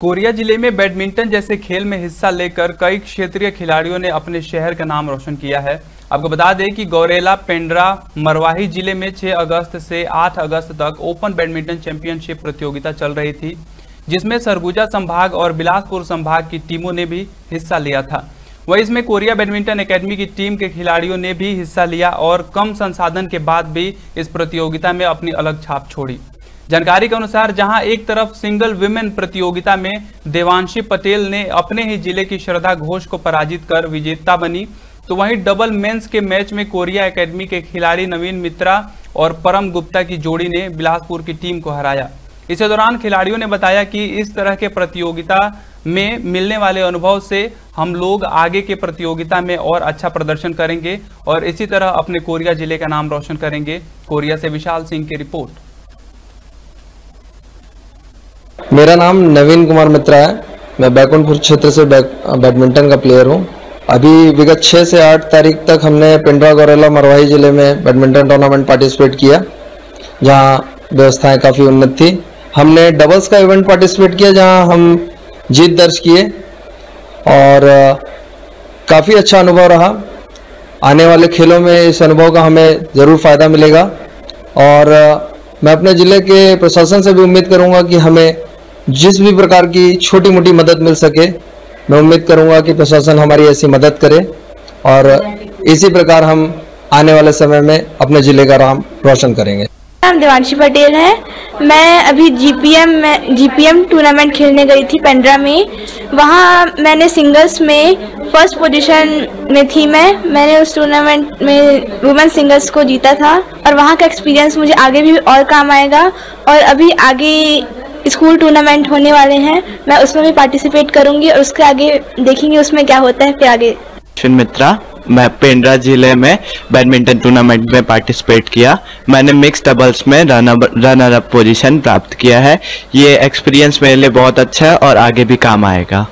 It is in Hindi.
कोरिया ज़िले में बैडमिंटन जैसे खेल में हिस्सा लेकर कई क्षेत्रीय खिलाड़ियों ने अपने शहर का नाम रोशन किया है। आपको बता दें कि गौरेला, पेंड्रा, मरवाही ज़िले में 6 अगस्त से 8 अगस्त तक ओपन बैडमिंटन चैंपियनशिप प्रतियोगिता चल रही थी, जिसमें सरगुजा संभाग और बिलासपुर संभाग की टीमों ने भी हिस्सा लिया था। वही इसमें कोरिया बैडमिंटन एकेडमी की टीम के खिलाड़ियों ने भी हिस्सा लिया और कम संसाधन के बाद भी इस प्रतियोगिता में अपनी अलग छाप छोड़ी। जानकारी के अनुसार, जहाँ एक तरफ़ सिंगल विमेन प्रतियोगिता में देवांशी पटेल ने अपने ही ज़िले की श्रद्धा घोष को पराजित कर विजेता बनी तो वहीं डबल मेंस के मैच में कोरिया एकेडमी के खिलाड़ी नवीन मित्रा और परम गुप्ता की जोड़ी ने बिलासपुर की टीम को हराया। इसी दौरान खिलाड़ियों ने बताया कि इस तरह के प्रतियोगिता में मिलने वाले अनुभव से हम लोग आगे के प्रतियोगिता में और अच्छा प्रदर्शन करेंगे और इसी तरह अपने कोरिया ज़िले का नाम रोशन करेंगे। कोरिया से विशाल सिंह की रिपोर्ट। मेरा नाम नवीन कुमार मित्रा है। मैं बैकुंठपुर क्षेत्र से बैडमिंटन का प्लेयर हूँ। अभी विगत छः से आठ तारीख तक हमने पिंडरा गौरेला मरवाही ज़िले में बैडमिंटन टूर्नामेंट पार्टिसिपेट किया, जहाँ व्यवस्थाएँ काफ़ी उन्नत थी। हमने डबल्स का इवेंट पार्टिसिपेट किया, जहाँ हम जीत दर्ज किए। और, काफ़ी अच्छा अनुभव रहा। आने वाले खेलों में इस अनुभव का हमें ज़रूर फ़ायदा मिलेगा। और, मैं अपने ज़िले के प्रशासन से भी उम्मीद करूँगा कि हमें जिस भी प्रकार की छोटी मोटी मदद मिल सके, मैं उम्मीद करूँगा कि प्रशासन हमारी ऐसी मदद करे और इसी प्रकार हम आने वाले समय में अपने ज़िले का नाम रोशन करेंगे। नाम देवांशी पटेल है। मैं अभी जीपीएम में जीपीएम टूर्नामेंट खेलने गई थी पेंड्रा में। वहाँ मैंने सिंगल्स में फ़र्स्ट पोजीशन में थी मैं। मैंने उस टूर्नामेंट में वुमेन सिंगल्स को जीता था। और वहाँ का एक्सपीरियंस मुझे आगे भी और काम आएगा। और अभी आगे स्कूल टूर्नामेंट होने वाले हैं। मैं उसमें भी पार्टिसिपेट करूँगी और उसके आगे देखेंगे उसमें क्या होता है, फिर आगे। मित्रा, मैं पेंड्रा ज़िले में बैडमिंटन टूर्नामेंट में पार्टिसिपेट किया। मैंने मिक्स डबल्स में रनर रनर अप पोजीशन प्राप्त किया है। ये एक्सपीरियंस मेरे लिए बहुत अच्छा है और आगे भी काम आएगा।